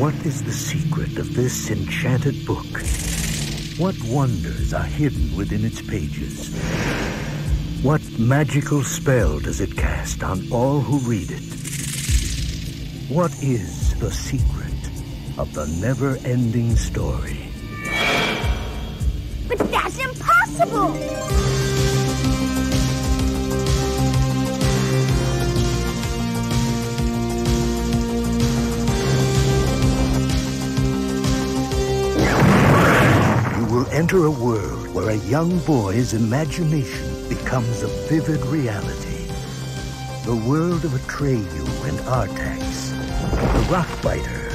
What is the secret of this enchanted book? What wonders are hidden within its pages? What magical spell does it cast on all who read it? What is the secret of the never-ending story? But that's impossible! Will enter a world where a young boy's imagination becomes a vivid reality. The world of Atreyu and Artax, the Rockbiter,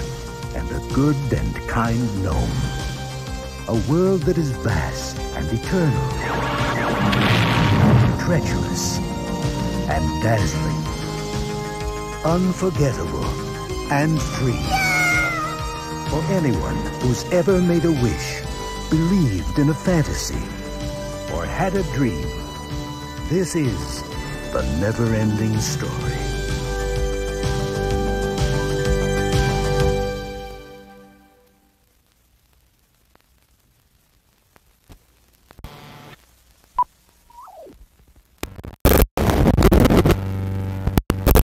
and the good and kind gnome. A world that is vast and eternal, treacherous and dazzling, unforgettable and free. For anyone who's ever made a wish, believed in a fantasy, or had a dream, this is the never-ending story.